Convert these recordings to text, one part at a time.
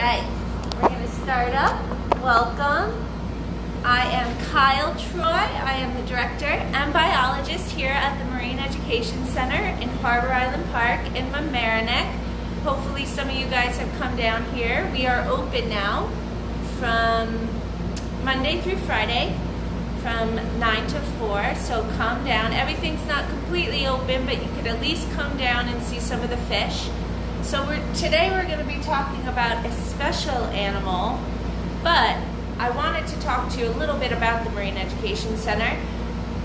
right, we're going to start up. Welcome. I am Kyle Troy. I am the director and biologist here at the Marine Education Center in Harbor Island Park in Mamaroneck. Hopefully some of you guys have come down here. We are open now from Monday through Friday from 9 to 4, so come down. Everything's not completely open, but you could at least come down and see some of the fish. So we're, today we're going to be talking about a special animal, but I wanted to talk to you a little bit about the Marine Education Center.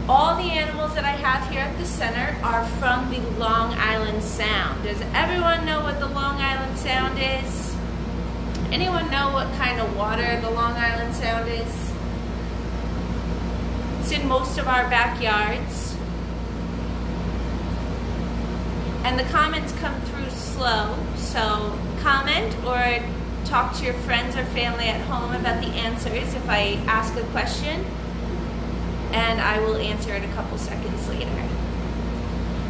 All the animals that I have here at the center are from the Long Island Sound. Does everyone know what the Long Island Sound is? Anyone know what kind of water the Long Island Sound is? It's in most of our backyards. And the comments come through slow, so comment or talk to your friends or family at home about the answers if I ask a question, and I will answer it a couple seconds later.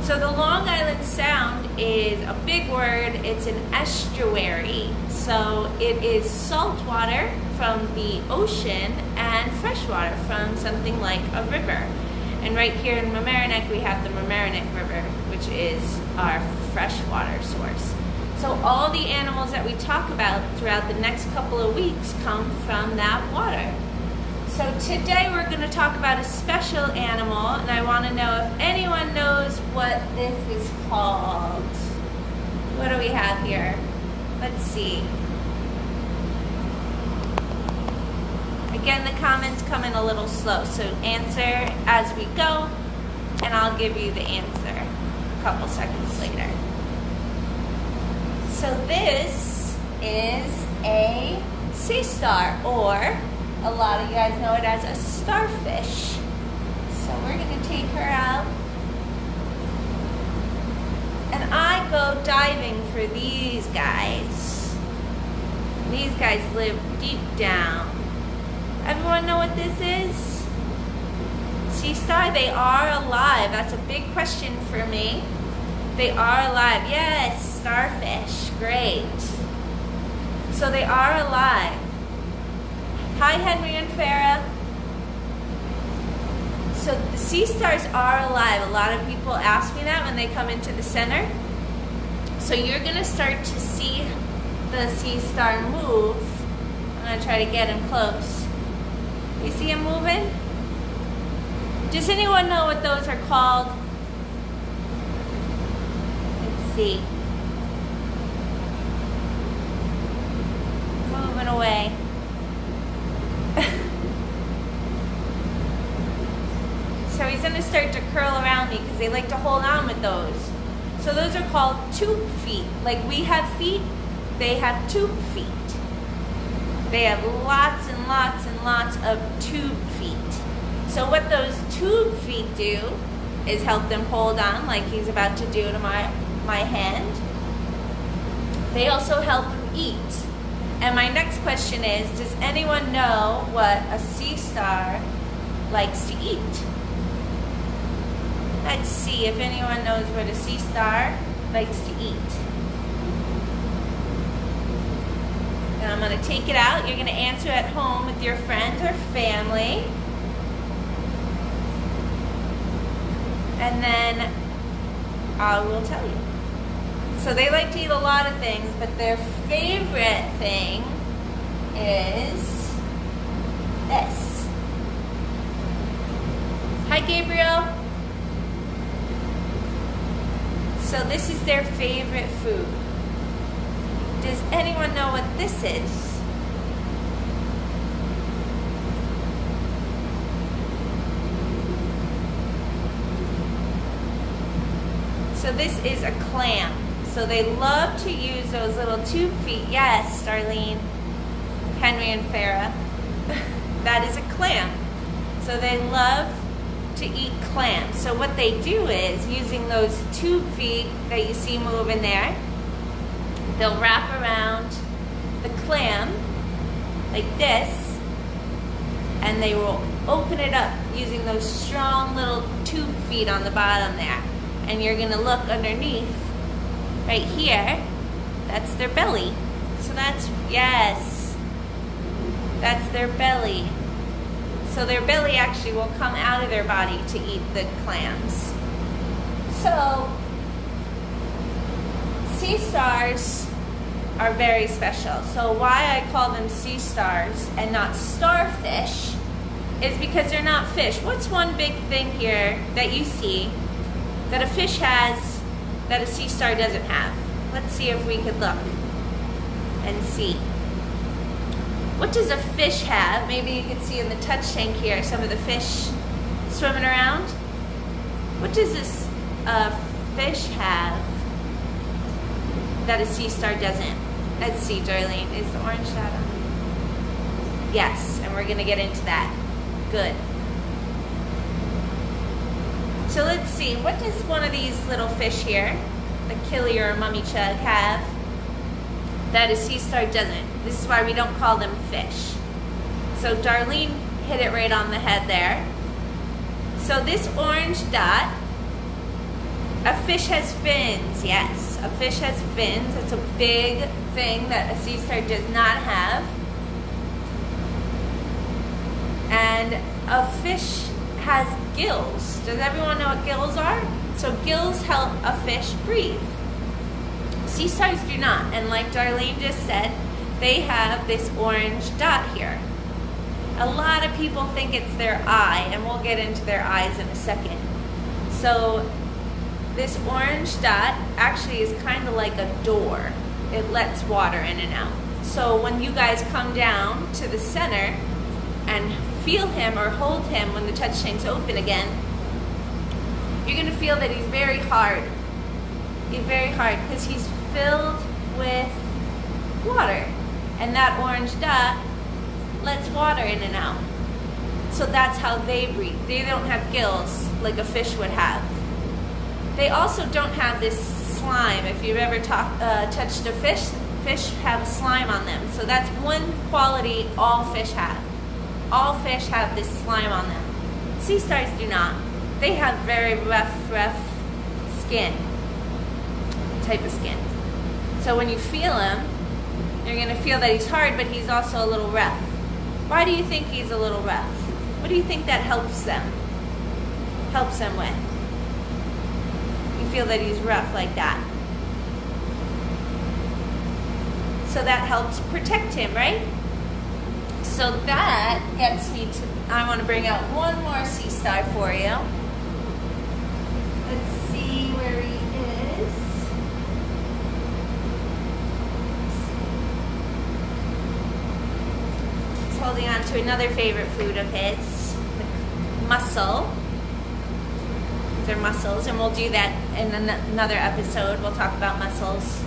So the Long Island Sound is a big word. It's an estuary. So it is salt water from the ocean and fresh water from something like a river. And right here in Mamaroneck, we have the Mamaroneck River, which is our freshwater source. So all the animals that we talk about throughout the next couple of weeks come from that water. So today we're going to talk about a special animal, and I want to know if anyone knows what this is called. What do we have here? Let's see. Again, the comments come in a little slow, so answer as we go, and I'll give you the answer couple seconds later. So this is a sea star, or a lot of you guys know it as a starfish. So we're to take her out. And I go diving for these guys. These guys live deep down. Everyone know what this is? Star, they are alive. That's a big question for me. They are alive. Yes, starfish. Great. So they are alive. Hi, Henry and Farah. So the sea stars are alive. A lot of people ask me that when they come into the center. So you're going to start to see the sea star move. I'm going to try to get him close. You see him moving? Does anyone know what those are called? Let's see. Moving away. So he's going to start to curl around me because they like to hold on with those. So those are called tube feet. Like we have feet, they have tube feet. They have lots and lots and lots of tube feet. So what those tube feet do is help them hold on like he's about to do to my, my hand. They also help him eat. And my next question is, does anyone know what a sea star likes to eat? Let's see if anyone knows what a sea star likes to eat. And I'm going to take it out. You're going to answer at home with your friends or family. And then I will tell you. So they like to eat a lot of things, but their favorite thing is this. Hi, Gabriel. So this is their favorite food. Does anyone know what this is? So this is a clam. So they love to use those little tube feet. Yes, Starlene, Henry and Farah. that is a clam. So they love to eat clams. So what they do is, using those tube feet that you see moving there, they'll wrap around the clam like this, and they will open it up using those strong little tube feet on the bottom there. And you're gonna look underneath, right here, that's their belly. So that's, yes, that's their belly. So their belly actually will come out of their body to eat the clams. So, sea stars are very special. So why I call them sea stars and not starfish is because they're not fish. What's one big thing here that you see that a fish has that a sea star doesn't have? Let's see if we could look and see. What does a fish have? Maybe you can see in the touch tank here some of the fish swimming around. What does this uh, fish have that a sea star doesn't? Let's see, Darlene. Is the orange on? Yes, and we're going to get into that. Good. So let's see, what does one of these little fish here, the killie or mummichog, have that a sea star doesn't? This is why we don't call them fish. So Darlene hit it right on the head there. So this orange dot, a fish has fins, yes. A fish has fins. It's a big thing that a sea star does not have. And a fish has gills. Does everyone know what gills are? So gills help a fish breathe. Sea stars do not. And like Darlene just said, they have this orange dot here. A lot of people think it's their eye, and we'll get into their eyes in a second. So this orange dot actually is kind of like a door. It lets water in and out. So when you guys come down to the center and feel him or hold him when the touch tank's open again, you're going to feel that he's very hard. He's very hard because he's filled with water. And that orange dot lets water in and out. So that's how they breathe. They don't have gills like a fish would have. They also don't have this slime. If you've ever talk, uh, touched a fish, fish have slime on them. So that's one quality all fish have all fish have this slime on them. Sea stars do not. They have very rough, rough skin, type of skin. So when you feel him, you're going to feel that he's hard, but he's also a little rough. Why do you think he's a little rough? What do you think that helps them? Helps them with? You feel that he's rough like that. So that helps protect him, right? So that gets me to, I want to bring out one more sea star for you. Let's see where he is. He's holding on to another favorite food of his, mussel. These are mussels, and we'll do that in another episode. We'll talk about mussels.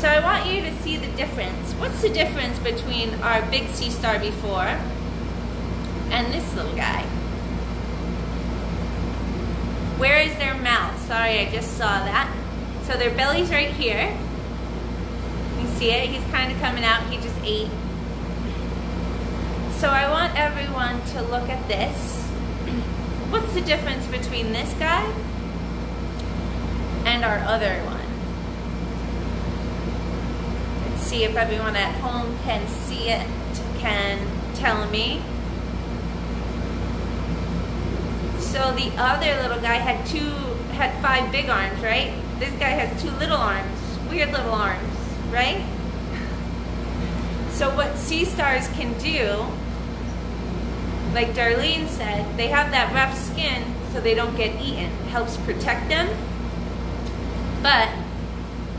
So I want you to see the difference. What's the difference between our big sea star before and this little guy? Where is their mouth? Sorry, I just saw that. So their belly's right here. You see it? He's kind of coming out. He just ate. So I want everyone to look at this. What's the difference between this guy and our other one? See if everyone at home can see it, can tell me. So the other little guy had two, had five big arms, right? This guy has two little arms, weird little arms, right? So what sea stars can do, like Darlene said, they have that rough skin so they don't get eaten. It helps protect them. But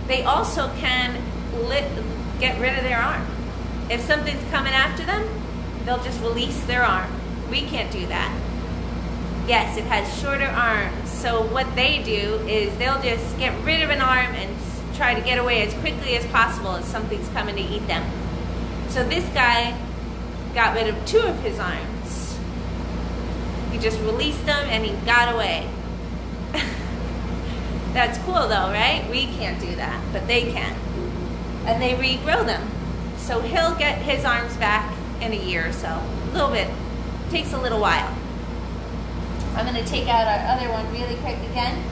they also can get rid of their arm. If something's coming after them, they'll just release their arm. We can't do that. Yes, it has shorter arms. So what they do is they'll just get rid of an arm and try to get away as quickly as possible if something's coming to eat them. So this guy got rid of two of his arms. He just released them and he got away. That's cool though, right? We can't do that, but they can and they regrow them. So he'll get his arms back in a year or so. A little bit, takes a little while. I'm gonna take out our other one really quick again.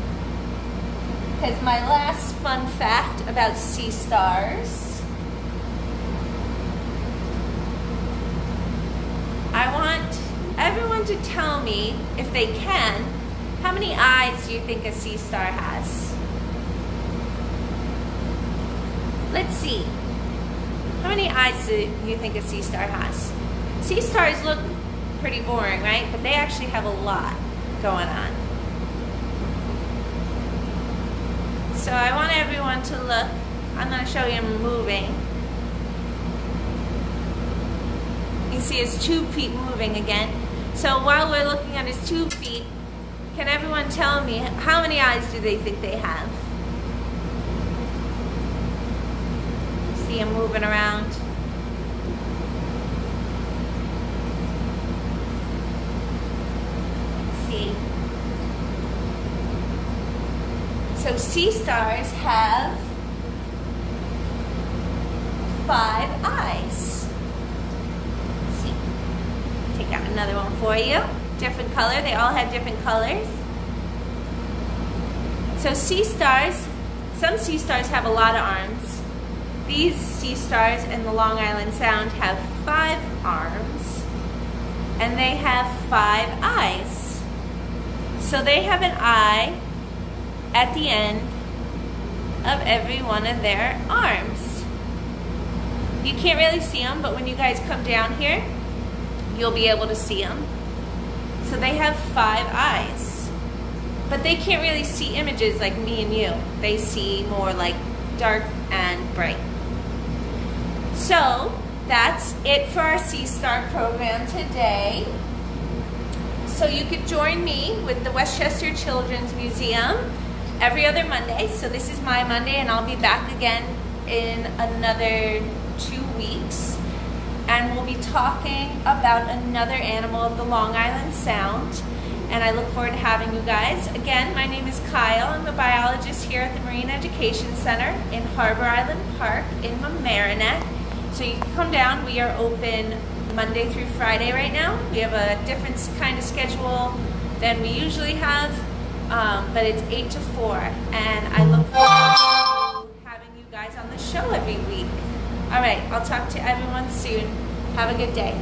Because my last fun fact about sea stars, I want everyone to tell me, if they can, how many eyes do you think a sea star has? Let's see. How many eyes do you think a sea star has? Sea stars look pretty boring, right? But they actually have a lot going on. So I want everyone to look. I'm going to show you moving. You see his tube feet moving again. So while we're looking at his tube feet, can everyone tell me how many eyes do they think they have? See him moving around. see. So sea stars have five eyes. see. Take out another one for you. Different color. They all have different colors. So sea stars, some sea stars have a lot of arms. These sea stars in the Long Island Sound have five arms and they have five eyes. So they have an eye at the end of every one of their arms. You can't really see them, but when you guys come down here, you'll be able to see them. So they have five eyes. But they can't really see images like me and you. They see more like dark and bright. So that's it for our Sea Star program today. So you could join me with the Westchester Children's Museum every other Monday. So this is my Monday and I'll be back again in another two weeks. And we'll be talking about another animal of the Long Island Sound. And I look forward to having you guys. Again, my name is Kyle. I'm a biologist here at the Marine Education Center in Harbor Island Park in Mamaroneck. So you can come down. We are open Monday through Friday right now. We have a different kind of schedule than we usually have, um, but it's 8 to 4. And I look forward to having you guys on the show every week. All right, I'll talk to everyone soon. Have a good day.